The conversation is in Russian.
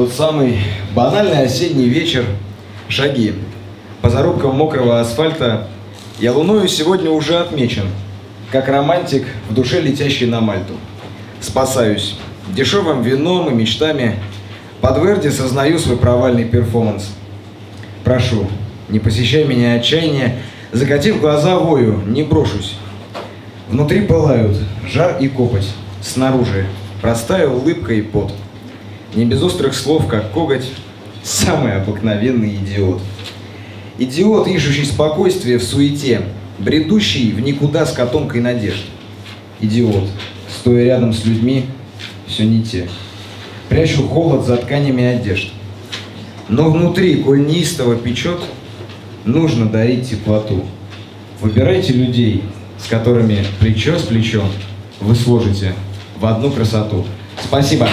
Тот самый банальный осенний вечер, шаги. По зарубкам мокрого асфальта я луною сегодня уже отмечен, как романтик в душе летящий на Мальту. Спасаюсь дешевым вином и мечтами. Под Верди сознаю свой провальный перформанс. Прошу, не посещай меня отчаяние, закатив глаза вою, не брошусь. Внутри пылают жар и копоть, снаружи простая улыбка и пот. Не без острых слов, как коготь, самый обыкновенный идиот. Идиот, ищущий спокойствие в суете, бредущий в никуда с котомкой надежд. Идиот, стоя рядом с людьми, все не те. Прячу холод за тканями одежд. Но внутри, коль неистово печет, нужно дарить теплоту. Выбирайте людей, с которыми плечо с плечом вы сложите в одну красоту. Спасибо.